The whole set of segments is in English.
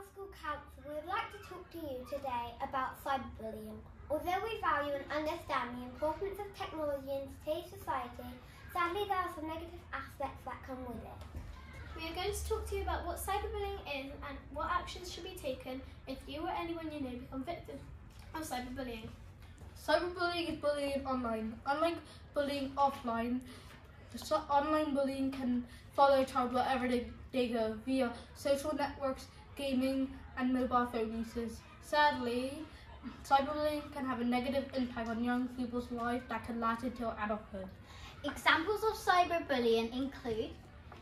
School Council, we would like to talk to you today about cyberbullying. Although we value and understand the importance of technology in today's society, sadly there are some negative aspects that come with it. We are going to talk to you about what cyberbullying is and what actions should be taken if you or anyone you know become victim of cyberbullying. Cyberbullying is bullying online. Unlike bullying offline, online bullying can follow a child wherever they, they go via social networks, gaming, and mobile phone uses. Sadly, cyberbullying can have a negative impact on young people's lives that can last until adulthood. Examples of cyberbullying include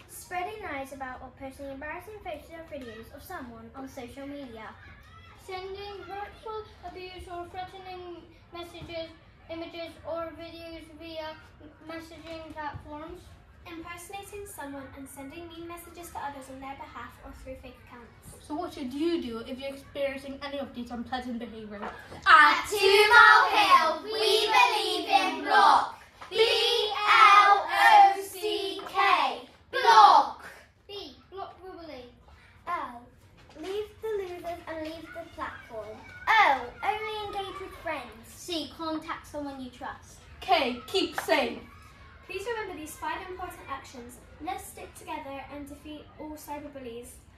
Spreading lies about or posting embarrassing photos or videos of someone on social media. Sending hurtful, abuse, or threatening messages, images, or videos via messaging platforms. Impersonating someone and sending mean messages to others on their behalf or through fake accounts. So, what should you do if you're experiencing any of these unpleasant behaviours? At Two Mile Hill, we believe in block. B L O C K. Block. B. Block verbally. L. Leave the losers and leave the platform. O. Only engage with friends. C. Contact someone you trust. K. Keep safe. Please remember these five important actions. Let's stick together and defeat all cyberbullies. Block.